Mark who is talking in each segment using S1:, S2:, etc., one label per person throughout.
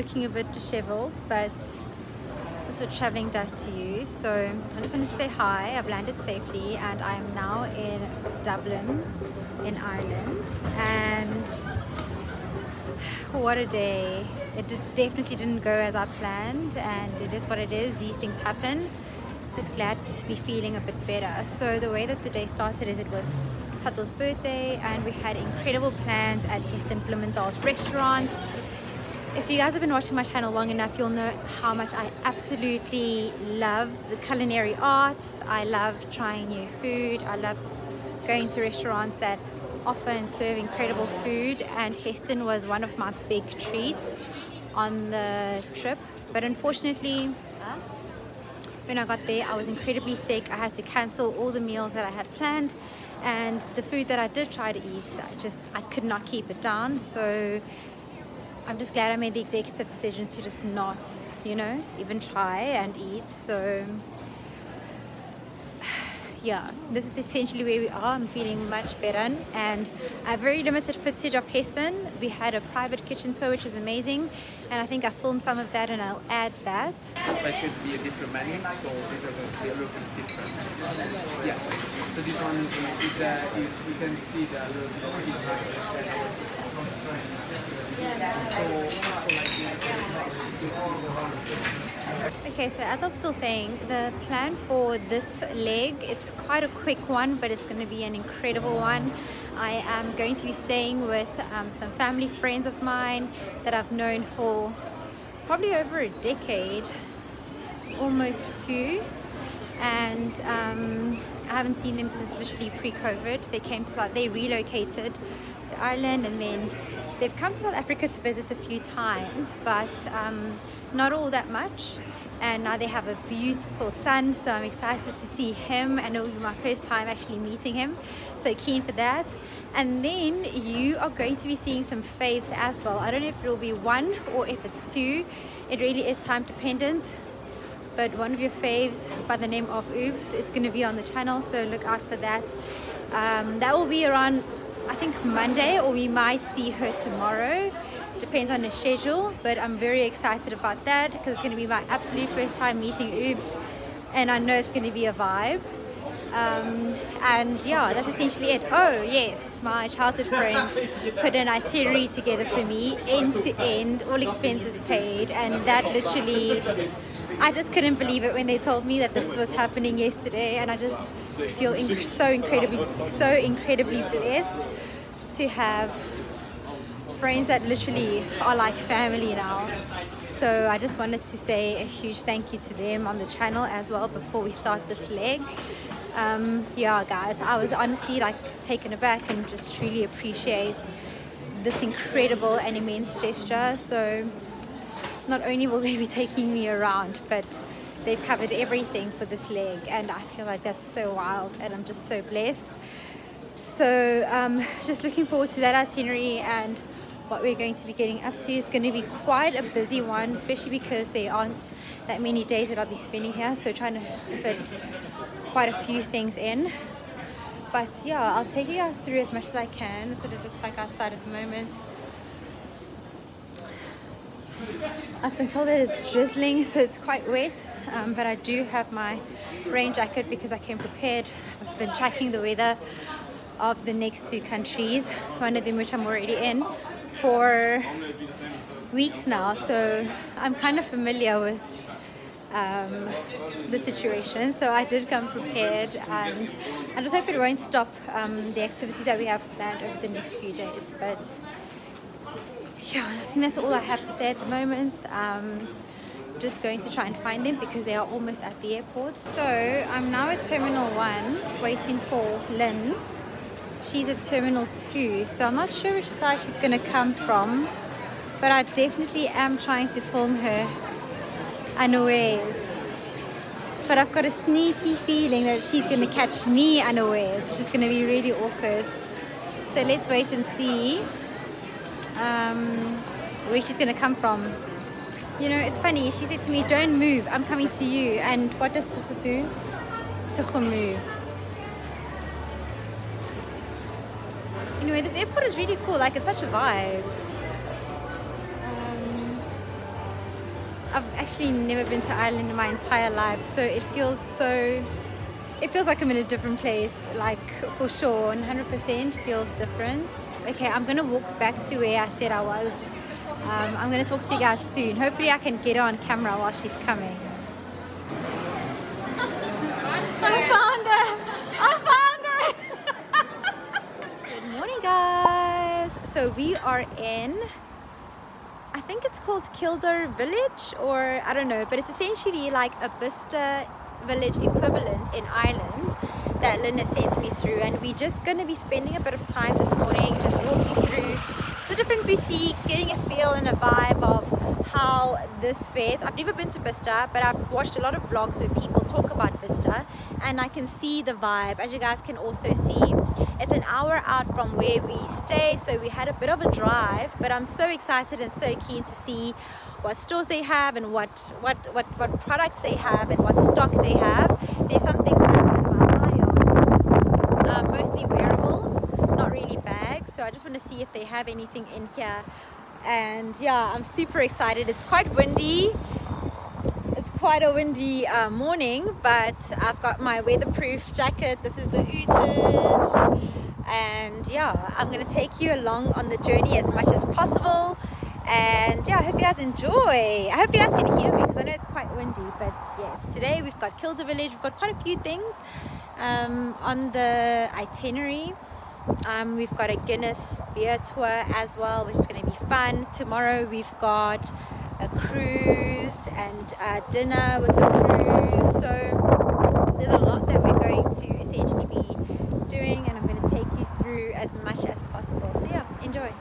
S1: Looking a bit disheveled, but this is what traveling does to you. So I just want to say hi. I've landed safely and I am now in Dublin in Ireland. And what a day. It definitely didn't go as I planned and it is what it is. These things happen. Just glad to be feeling a bit better. So the way that the day started is it was Tato's birthday and we had incredible plans at Heston Blumenthal's restaurant. If you guys have been watching my channel long enough, you'll know how much I absolutely love the culinary arts. I love trying new food. I love going to restaurants that offer and serve incredible food and Heston was one of my big treats on the trip. But unfortunately, when I got there, I was incredibly sick. I had to cancel all the meals that I had planned and the food that I did try to eat I just I could not keep it down so I'm just glad I made the executive decision to just not you know even try and eat so yeah, this is essentially where we are. I'm feeling much better and I have very limited footage of Heston. We had a private kitchen tour which is amazing and I think I filmed some of that and I'll add that.
S2: It's going to be a different menu, so these are going to be a little bit different. Yes, so this one is, is, uh, is you can see the little bit
S1: Okay, so as I'm still saying, the plan for this leg, it's quite a quick one, but it's going to be an incredible one. I am going to be staying with um, some family friends of mine that I've known for probably over a decade, almost two. And um, I haven't seen them since literally pre-COVID. They came to, they relocated to Ireland and then They've come to South Africa to visit a few times, but um, not all that much. And now they have a beautiful son, so I'm excited to see him, and it will be my first time actually meeting him. So keen for that. And then you are going to be seeing some faves as well. I don't know if it will be one or if it's two. It really is time dependent but one of your faves by the name of Oops is going to be on the channel so look out for that um, that will be around I think Monday or we might see her tomorrow. Depends on the schedule but I'm very excited about that because it's going to be my absolute first time meeting Oops and I know it's going to be a vibe. Um, and yeah that's essentially it. Oh yes my childhood friends put an itinerary together for me end to end all expenses paid and that literally I just couldn't believe it when they told me that this was happening yesterday and I just feel inc so incredibly so incredibly blessed to have friends that literally are like family now. So I just wanted to say a huge thank you to them on the channel as well before we start this leg. Um, yeah guys I was honestly like taken aback and just truly appreciate this incredible and immense gesture. So not only will they be taking me around, but they've covered everything for this leg and I feel like that's so wild and I'm just so blessed. So um, just looking forward to that itinerary and what we're going to be getting up to is going to be quite a busy one, especially because there aren't that many days that I'll be spending here. So trying to fit quite a few things in. But yeah, I'll take you guys through as much as I can. That's what it looks like outside at the moment. I've been told that it's drizzling, so it's quite wet, um, but I do have my rain jacket because I came prepared. I've been tracking the weather of the next two countries, one of them which I'm already in, for weeks now, so I'm kind of familiar with um, the situation. So I did come prepared, and I just hope it won't stop um, the activities that we have planned over the next few days. But yeah, I think that's all I have to say at the moment. Um, just going to try and find them because they are almost at the airport. So I'm now at Terminal 1 waiting for Lynn. She's at Terminal 2, so I'm not sure which side she's going to come from, but I definitely am trying to film her unawares. But I've got a sneaky feeling that she's going to catch me unawares, which is going to be really awkward. So let's wait and see um, where she's going to come from. You know, it's funny. She said to me, don't move. I'm coming to you. And what does Tuchu do? Tuchu moves. Anyway, this airport is really cool. Like, it's such a vibe. Um, I've actually never been to Ireland in my entire life, so it feels so. It feels like I'm in a different place, like for sure, 100% feels different. Okay, I'm gonna walk back to where I said I was. Um, I'm gonna talk to you guys soon. Hopefully, I can get her on camera while she's coming. I found her! I found her! Good morning, guys. So we are in. I think it's called Kildare Village, or I don't know, but it's essentially like a Bicester village equivalent in Ireland that Linda sent me through. And we're just going to be spending a bit of time this morning just walking through the different boutiques, getting a feel and a vibe of how this fares. I've never been to Bicester, but I've watched a lot of vlogs where people talk about Bicester and I can see the vibe. As you guys can also see, it's an hour out from where we stay, so we had a bit of a drive, but I'm so excited and so keen to see what stores they have and what, what, what, what products they have and what stock they have. There's some things that I've had my eye on. Um, mostly wearables, not really bags. So I just want to see if they have anything in here. And yeah, I'm super excited. It's quite windy. It's quite a windy uh, morning, but I've got my weatherproof jacket. This is the Ooted. And yeah, I'm going to take you along on the journey as much as possible and yeah I hope you guys enjoy. I hope you guys can hear me because I know it's quite windy but yes today we've got Kildare Village. We've got quite a few things um, on the itinerary. Um, we've got a Guinness beer tour as well which is going to be fun. Tomorrow we've got a cruise and a dinner with the cruise. So there's a lot that we're going to essentially be doing and I'm going to take you through as much as possible. So yeah enjoy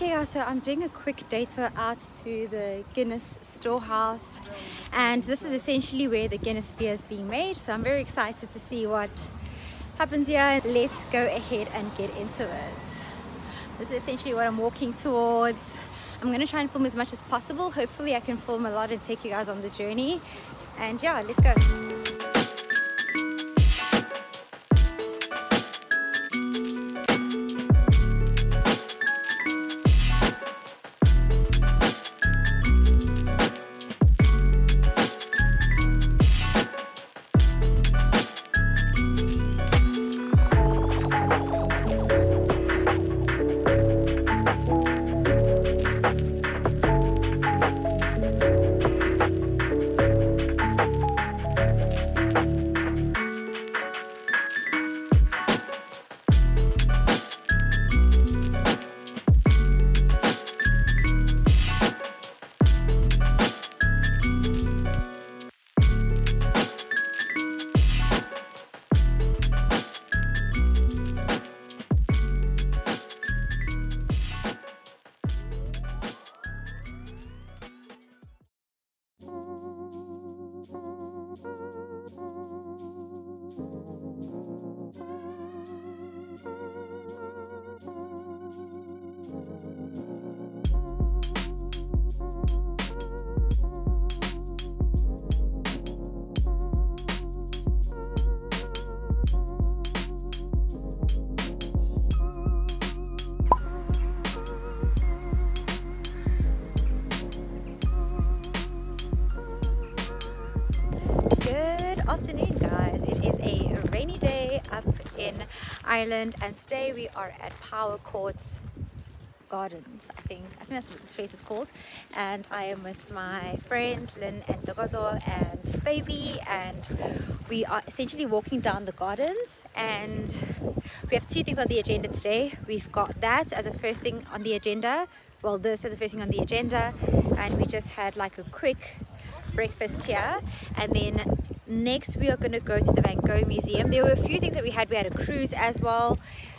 S1: Okay guys, so I'm doing a quick day tour out to the Guinness storehouse and this is essentially where the Guinness beer is being made so I'm very excited to see what happens here. Let's go ahead and get into it. This is essentially what I'm walking towards. I'm going to try and film as much as possible. Hopefully I can film a lot and take you guys on the journey and yeah, let's go. Ireland and today we are at Powerscourt Gardens I think. I think that's what this place is called. And I am with my friends Lynn and Dogozo and baby and we are essentially walking down the gardens. And we have two things on the agenda today. We've got that as a first thing on the agenda well this as a first thing on the agenda. And we just had like a quick breakfast here. And then next we are going to go to the Van Gogh Museum. There were a few things that we had. We had a cruise as well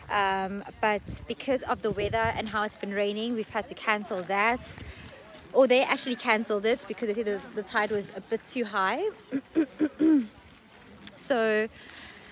S1: um, but because of the weather and how it's been raining we've had to cancel that. Or they actually cancelled it because they said the, the tide was a bit too high. So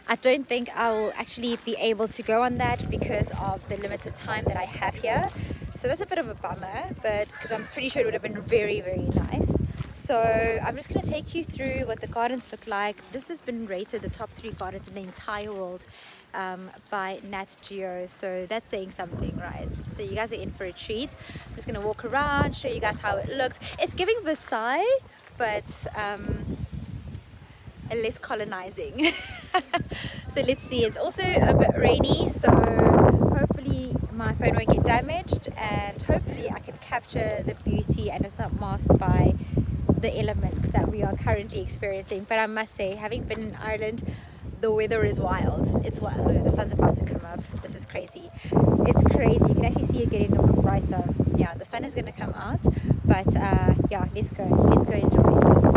S1: I don't think I will actually be able to go on that because of the limited time that I have here. So that's a bit of a bummer but because I'm pretty sure it would have been very very nice so I'm just going to take you through what the gardens look like. This has been rated the top three gardens in the entire world um, by Nat Geo. So that's saying something, right? So you guys are in for a treat. I'm just going to walk around, show you guys how it looks. It's giving Versailles, but um, less colonizing. so let's see. It's also a bit rainy, so hopefully my phone won't get damaged and hopefully I can capture the beauty and it's not masked by the elements that we are currently experiencing. But I must say, having been in Ireland, the weather is wild. It's wild. Oh, the sun's about to come up. This is crazy. It's crazy. You can actually see it getting a bit brighter. Yeah, the sun is going to come out. But uh, yeah, let's go. Let's go enjoy.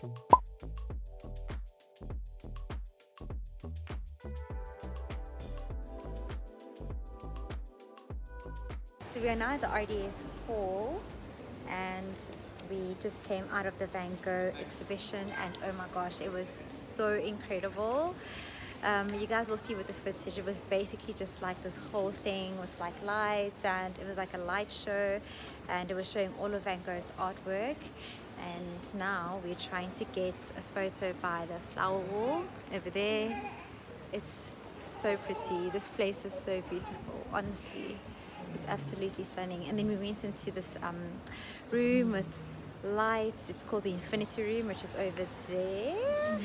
S1: So we are now at the RDS Hall and we just came out of the Van Gogh exhibition and oh my gosh it was so incredible. Um, you guys will see with the footage it was basically just like this whole thing with like lights and it was like a light show and it was showing all of Van Gogh's artwork and now we're trying to get a photo by the flower wall over there. It's so pretty. This place is so beautiful honestly. It's absolutely stunning. And then we went into this um, room with lights. It's called the infinity room which is over there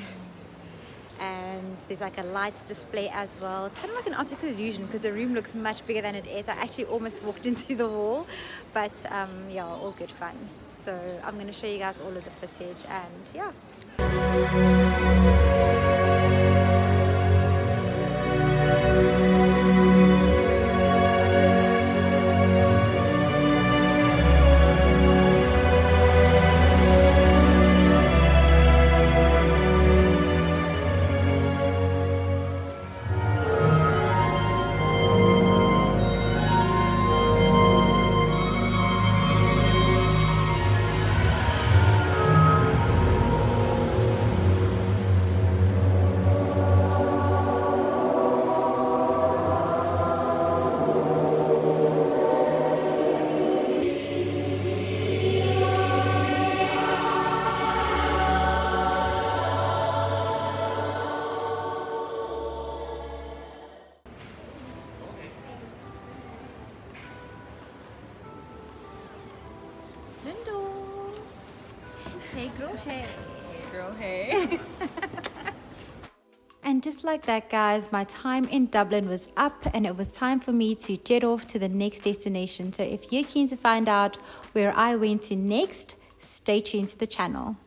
S1: and there's like a lights display as well. It's kind of like an optical illusion because the room looks much bigger than it is. I actually almost walked into the wall but um, yeah all good fun. So I'm going to show you guys all of the footage and yeah Hey.
S3: Girl, hey.
S1: And just like that, guys, my time in Dublin was up and it was time for me to jet off to the next destination. So if you're keen to find out where I went to next, stay tuned to the channel.